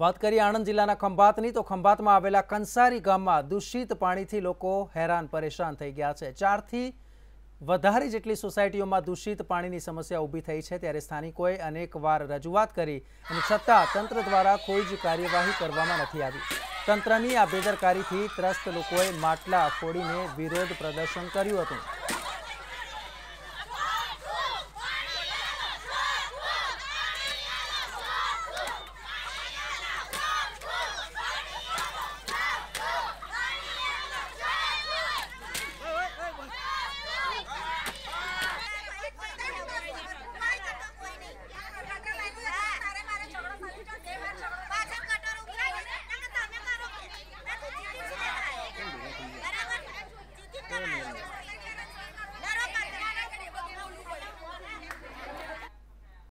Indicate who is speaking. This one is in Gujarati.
Speaker 1: વાત કરીએ આણંદ જિલ્લાના ખંભાતની, તો ખંભાતમાં આવેલા કંસારી ગામમાં દૂષિત પાણીથી લોકો હેરાન પરેશાન થઈ ગયા છે. ચારથી વધારે જેટલી સોસાયટીઓમાં દૂષિત પાણીની સમસ્યા ઊભી થઈ છે, ત્યારે સ્થાનિકોએ અનેકવાર રજૂઆત કરી અને છતાં તંત્ર દ્વારા કોઈ જ કાર્યવાહી કરવામાં નથી આવી. તંત્રની આ બેદરકારીથી ત્રસ્ત લોકોએ માટલા ફોડીને વિરોધ પ્રદર્શન કર્યું હતું.